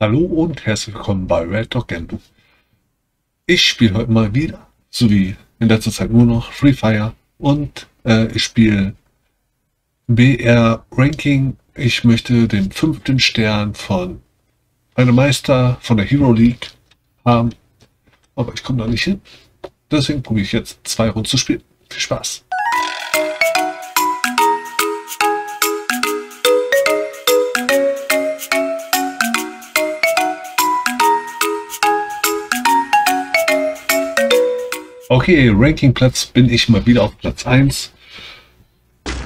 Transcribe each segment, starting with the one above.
Hallo und herzlich willkommen bei Red Dog Gamble. Ich spiele heute mal wieder, so wie in letzter Zeit nur noch, Free Fire und äh, ich spiele BR Ranking. Ich möchte den fünften Stern von einem Meister von der Hero League haben, aber ich komme da nicht hin. Deswegen probiere ich jetzt zwei Runden zu spielen. Viel Spaß! Okay, Rankingplatz bin ich mal wieder auf Platz 1.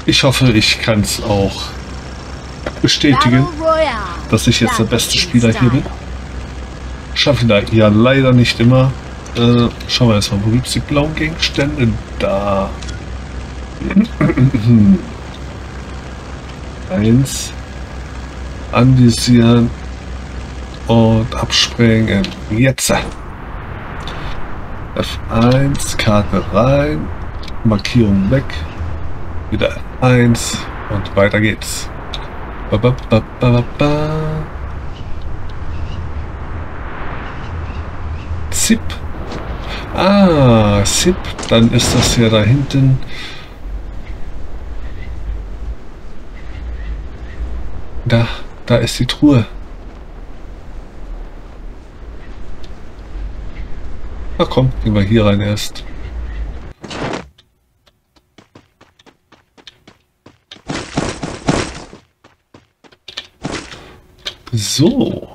Ich hoffe, ich kann es auch bestätigen, dass ich jetzt der beste Spieler hier bin. Schaffe ich da ja leider nicht immer. Äh, schauen wir erstmal, wo gibt es die blauen Gegenstände? Da. Eins. Anvisieren. Und abspringen. Jetzt. F1, Karte rein, Markierung weg, wieder F1 und weiter geht's. Ba, ba, ba. Zip. Ah, Zip, dann ist das ja da hinten. Da, da ist die Truhe. Na komm, gehen wir hier rein erst. So.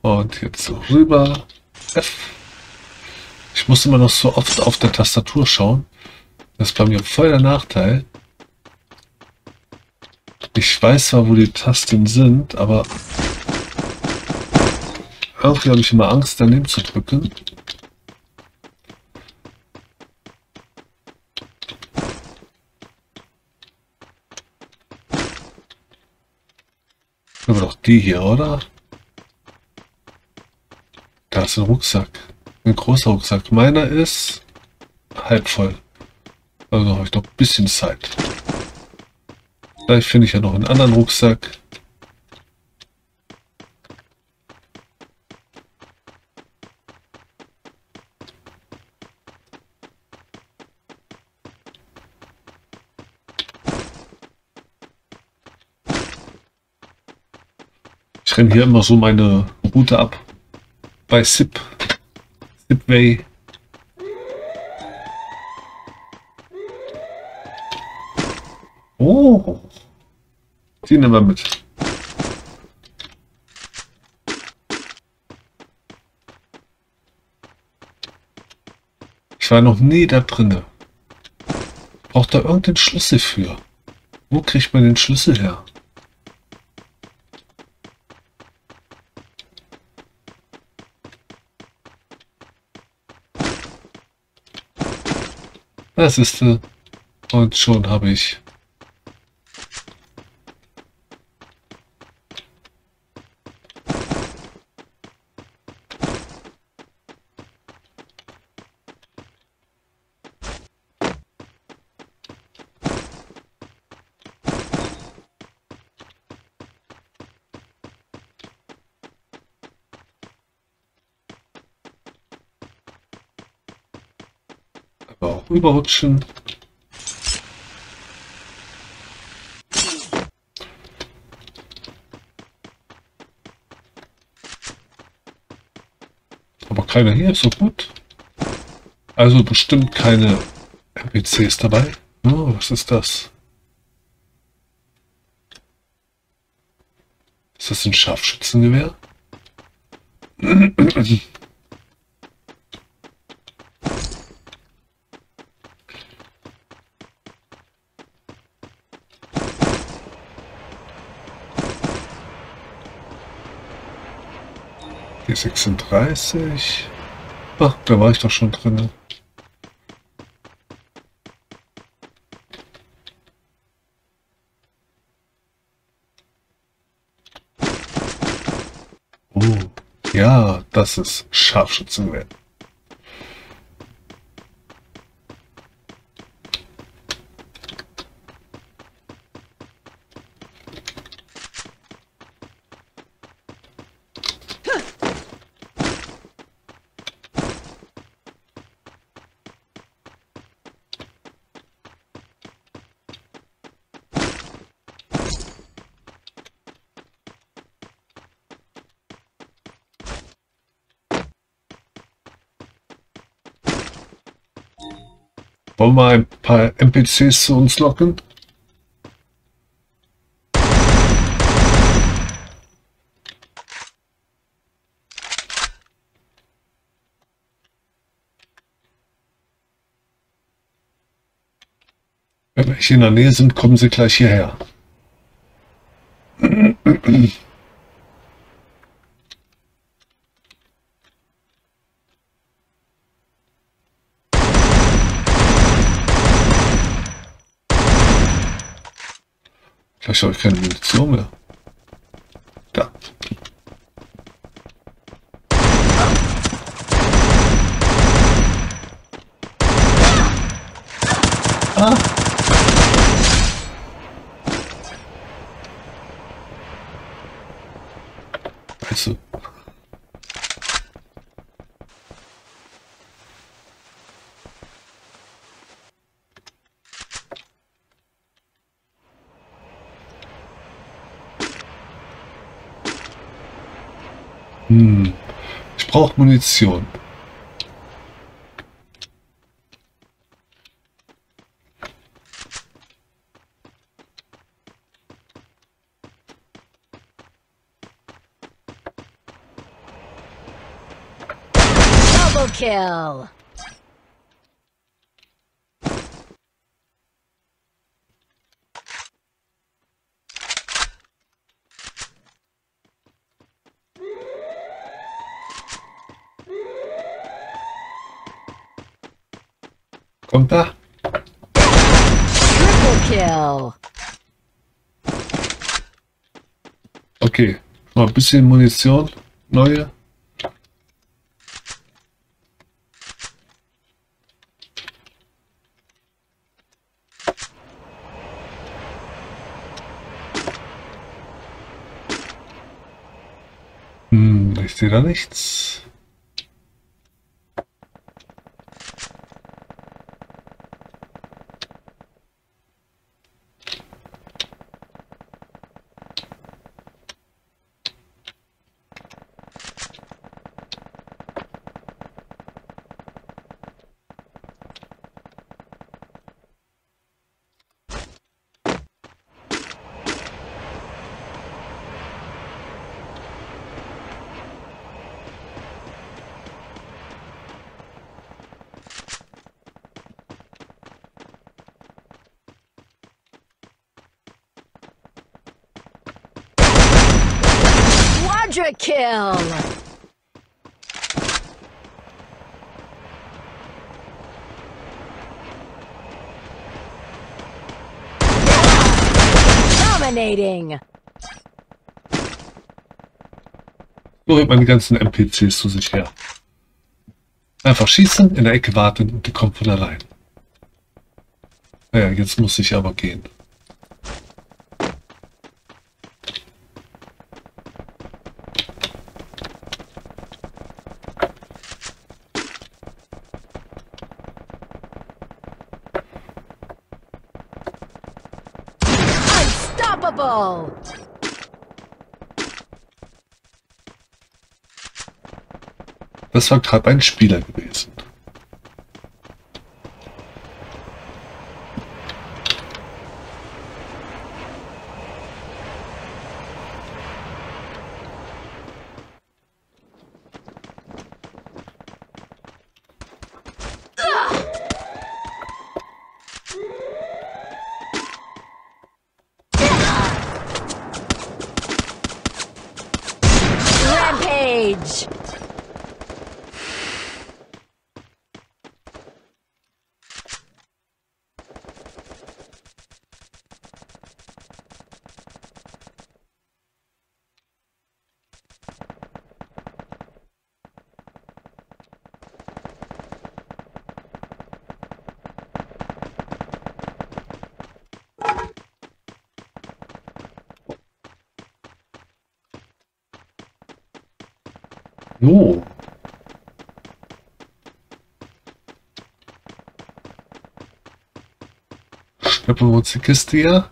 Und jetzt rüber. F. Ich muss immer noch so oft auf der Tastatur schauen. Das ist bei mir voll der Nachteil. Ich weiß zwar, wo die Tasten sind, aber irgendwie habe ich immer Angst, daneben zu drücken. Aber doch die hier, oder? Da ist ein Rucksack. Ein großer Rucksack. Meiner ist halb voll. Also habe ich noch ein bisschen Zeit. Vielleicht finde ich ja noch einen anderen Rucksack. Ich renne hier immer so meine Route ab. Bei Sip. Sipway. Oh. Die nehmen wir mit. Ich war noch nie da drinne. Braucht da irgendeinen Schlüssel für? Wo kriegt man den Schlüssel her? Das ist äh, und schon habe ich auch rüberrutschen. Aber keiner hier, so gut. Also bestimmt keine NPCs dabei. Oh, was ist das? Ist das ein Scharfschützengewehr? 36. Ach, da war ich doch schon drin. Oh, ja, das ist Scharfschützengewehr. Wollen wir ein paar NPCs zu uns locken? Wenn welche in der Nähe sind, kommen sie gleich hierher. Vielleicht habe ich keine Munition mehr. Da. Ah. Weißt du. Hm. Ich brauche Munition. Double kill. Kommt da. Triple kill. Okay. Mal ein bisschen Munition. Neue. Hm, ich sehe da nichts. Quadra kill. Dominating. So holt man die ganzen NPCs zu sich her. Einfach schießen, in der Ecke warten und die kommen von allein. Naja, jetzt muss ich aber gehen. Das war gerade ein Spieler gewesen. So. Schnappen wir uns die Kiste hier.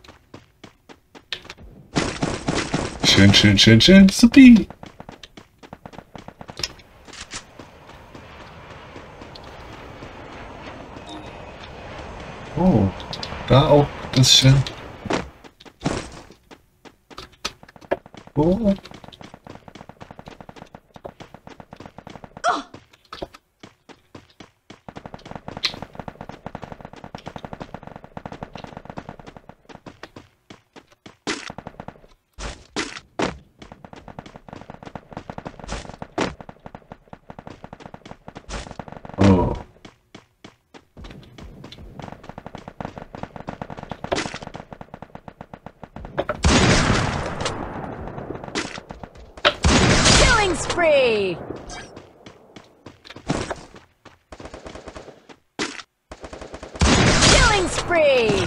Schön, schön, schön, schön. Supi. Da auch ein bisschen. Oh. Oh. Spree! Killing spree!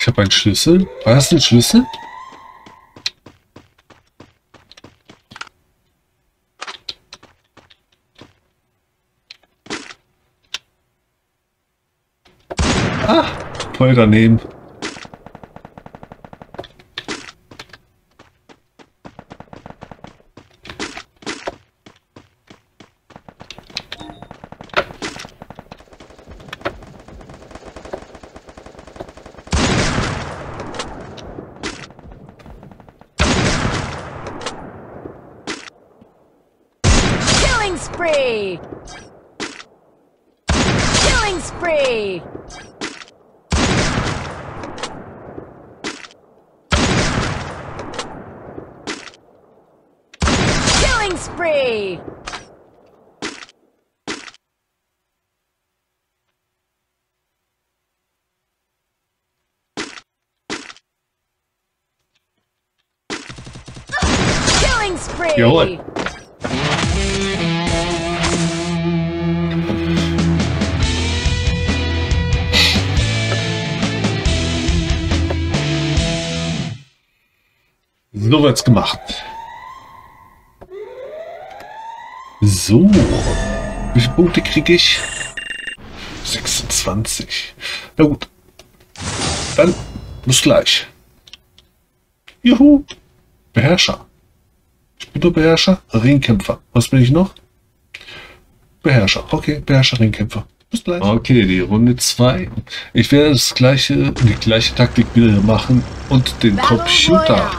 Ich habe einen Schlüssel. War das ein Schlüssel? Ah, voll daneben. Killing spree! Killing spree! Killing spree! Jawohl. So wird's gemacht. So. Wie viele Punkte kriege ich? 26. Na gut. Dann bis gleich. Juhu. Beherrscher. Ich bin nur Beherrscher. Ringkämpfer. Was bin ich noch? Beherrscher. Okay, Beherrscher, Ringkämpfer. Bis gleich. Okay, die Runde 2. Ich werde das gleiche, die gleiche Taktik wieder machen und den Battle Computer,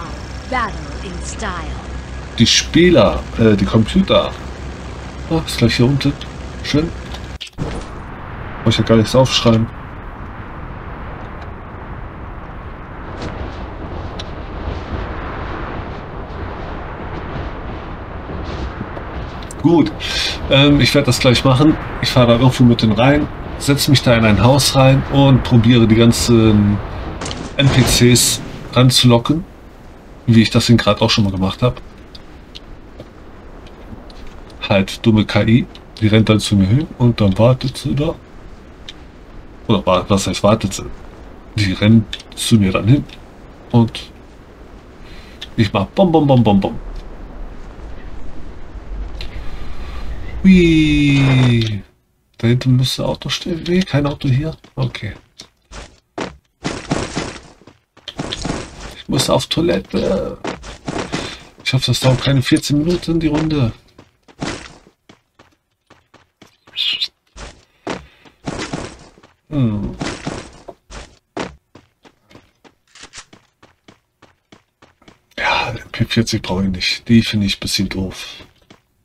die Spieler, äh, die Computer. Oh, ist gleich hier unten. Schön. Brauche ich ja gar nichts aufschreiben. Gut, ähm, ich werde das gleich machen. Ich fahre da irgendwo mit den rein, setze mich da in ein Haus rein und probiere die ganzen NPCs ranzulocken, wie ich das gerade auch schon mal gemacht habe. Halt dumme KI, die rennt dann zu mir hin und dann wartet sie da. Oder wa- was heißt wartet sie? Die rennt zu mir dann hin und ich mach bom bom bom bom bom. Hui. Da hinten müsste Auto stehen. Nee, kein Auto hier. Okay. Ich muss auf Toilette. Ich hoffe, das dauert keine 14 Minuten die Runde. Hm. Ja, P40 brauche ich nicht. Die finde ich ein bisschen doof.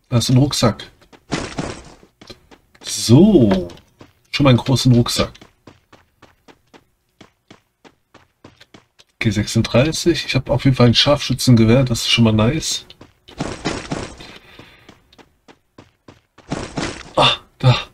Da ist ein Rucksack. So. Schon mal einen großen Rucksack. G36. Ich habe auf jeden Fall ein Scharfschützengewehr. Das ist schon mal nice. Ah, da.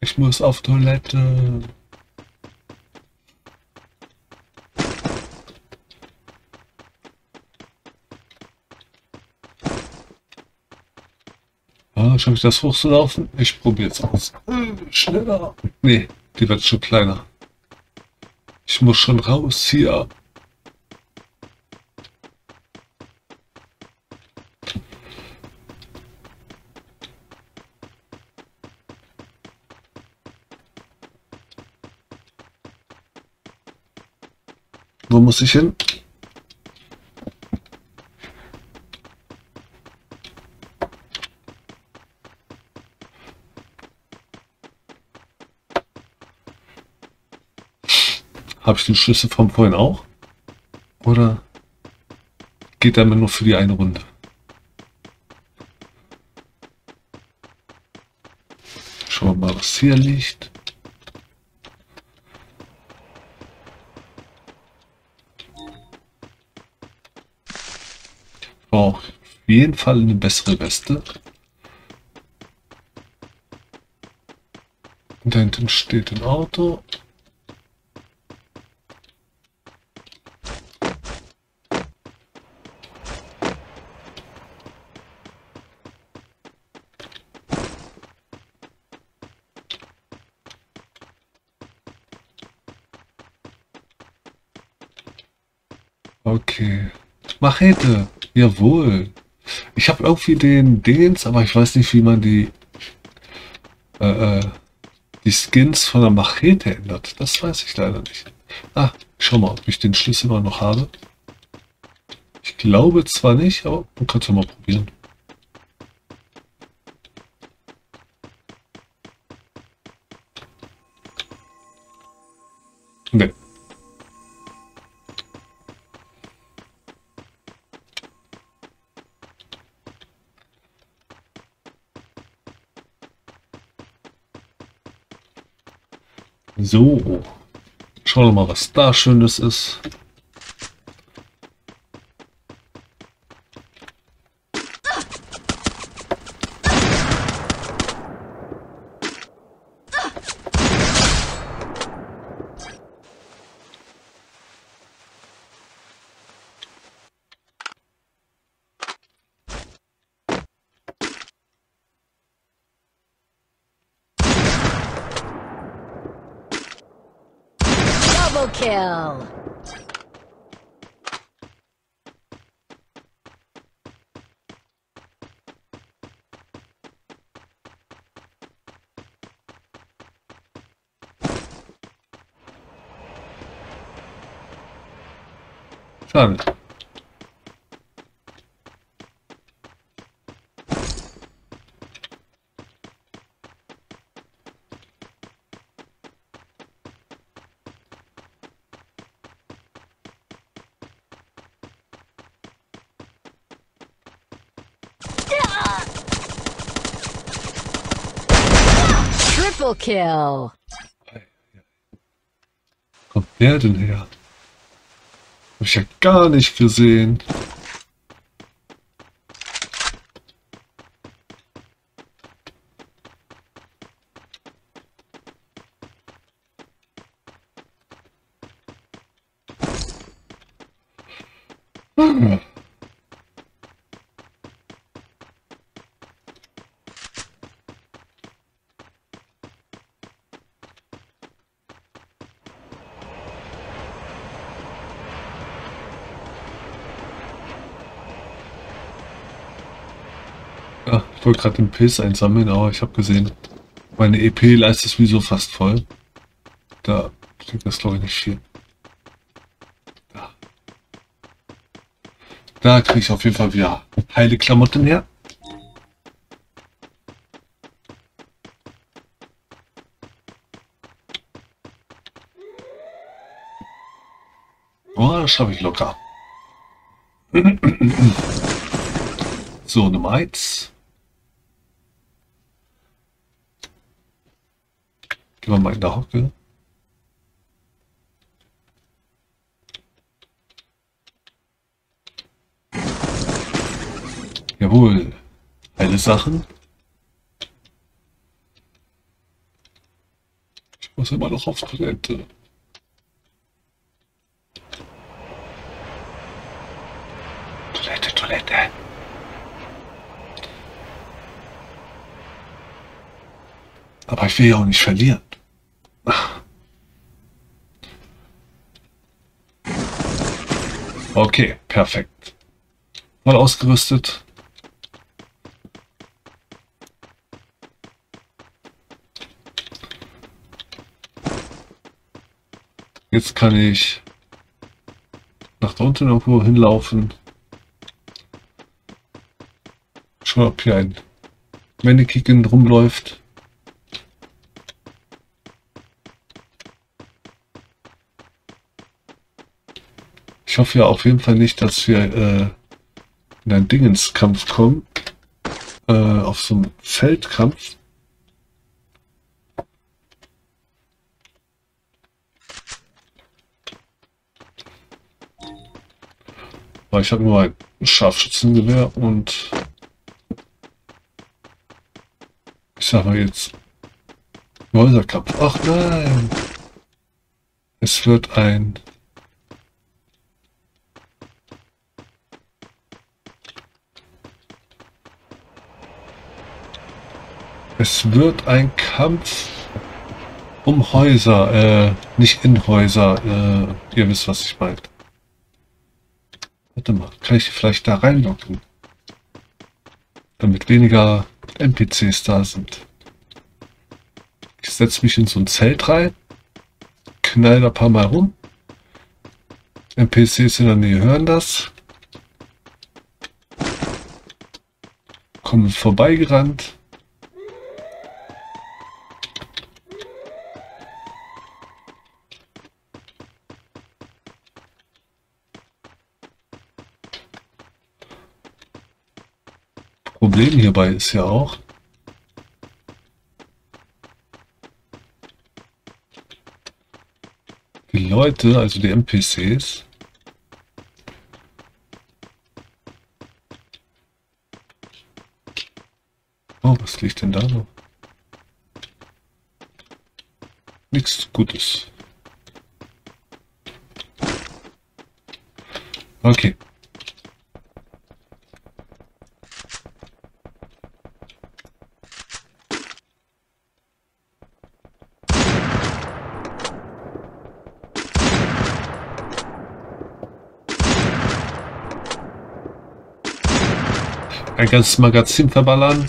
Ich muss auf Toilette. Ah, schaffe ich das hochzulaufen? Ich probiere es aus. Schneller. Nee, die wird schon kleiner. Ich muss schon raus hier. Muss ich hin? Habe ich den Schlüssel vom vorhin auch? Oder geht der mir nur für die eine Runde? Schauen wir mal, was hier liegt. Brauche auf jeden Fall eine bessere Weste. Und da hinten steht ein Auto. Okay. Machete. Jawohl. Ich habe irgendwie den Dingens, aber ich weiß nicht, wie man die äh, äh, die Skins von der Machete ändert. Das weiß ich leider nicht. Ah, schau mal, ob ich den Schlüssel mal noch habe. Ich glaube zwar nicht, aber man kann es ja mal probieren. So. Schauen wir mal, was da Schönes ist. Double kill. Schade. Triple kill. kommt der denn her? Hab ich ja gar nicht gesehen. Ah. Ja, ich wollte gerade den Pilz einsammeln, aber ich habe gesehen, meine EP-Leiste ist sowieso fast voll. Da bringt das glaube ich nicht viel. Da, da kriege ich auf jeden Fall wieder heile Klamotten her. Oh, das schaffe ich locker. So, Nummer 1. Gehen wir mal in der Hocke. Jawohl. Heile Sachen. Ich muss immer noch auf Toilette. Toilette, Toilette. Aber ich will ja auch nicht verlieren. Okay, perfekt. Mal ausgerüstet. Jetzt kann ich da unten irgendwo hinlaufen. Schau, ob hier ein Mannequin rumläuft. Ich hoffe ja auf jeden Fall nicht, dass wir äh, in einen Dingenskampf kommen. Äh, auf so einen Feldkampf. Weil ich habe nur ein Scharfschützengewehr und ich sage mal jetzt Häuserkampf. Ach nein! Es wird ein Es wird ein Kampf um Häuser, äh, nicht in Häuser, äh, ihr wisst, was ich meine. Warte mal, kann ich vielleicht da reinlocken? Damit weniger NPCs da sind. Ich setze mich in so ein Zelt rein, knall da ein paar Mal rum. NPCs in der Nähe hören das. Kommen vorbeigerannt. Problem hierbei ist ja auch, die Leute, also die NPCs, Oh, was liegt denn da noch? Nichts Gutes. Okay. Ein ganzes Magazin verballern.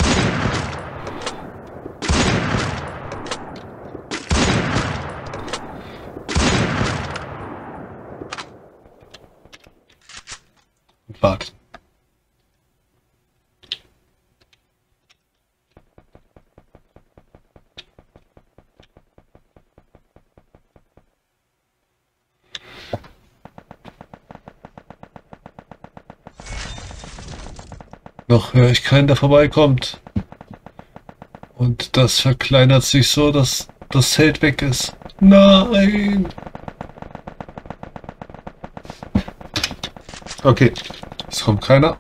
Und warten. Noch höre ich keinen, der vorbeikommt. Und das verkleinert sich so, dass das Zelt weg ist. Nein! Okay, es kommt keiner.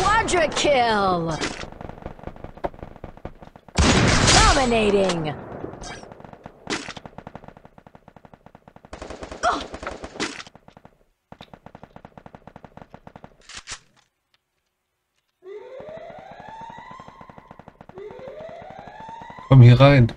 Quadra kill! Dominating! Komm hier rein.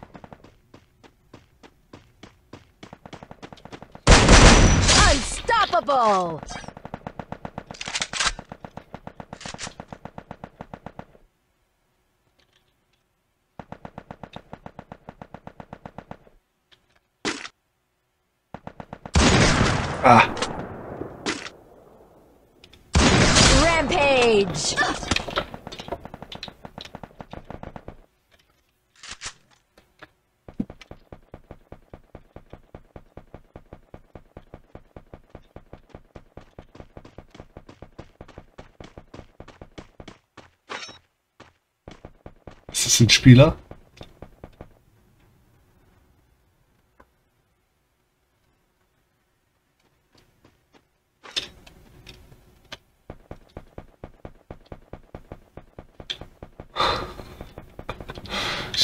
Ein Spieler?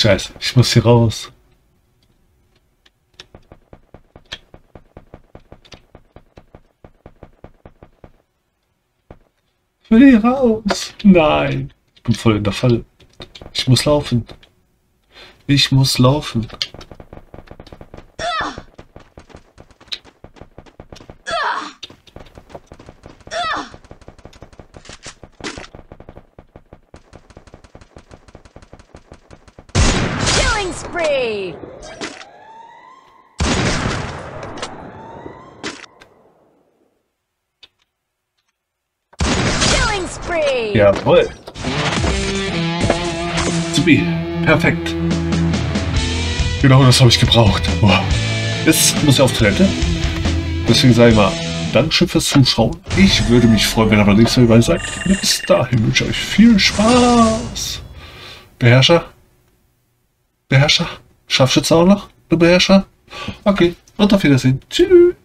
Scheiße, ich muss hier raus. Ich will hier raus. Nein. Ich bin voll in der Falle. Ich muss laufen. Ich muss laufen. spree! Killing spree! Jawohl. Supi, perfekt. Genau das habe ich gebraucht. Boah. Jetzt muss ich auf Toilette. Deswegen sage ich mal, Dankeschön fürs Zuschauen. Ich würde mich freuen, wenn ihr beim nächsten Mal dabei seid. Bis dahin wünsche ich euch viel Spaß. Beherrscher? Beherrscher? Scharfschütze auch noch? Du Beherrscher? Okay, und auf Wiedersehen. Tschüss.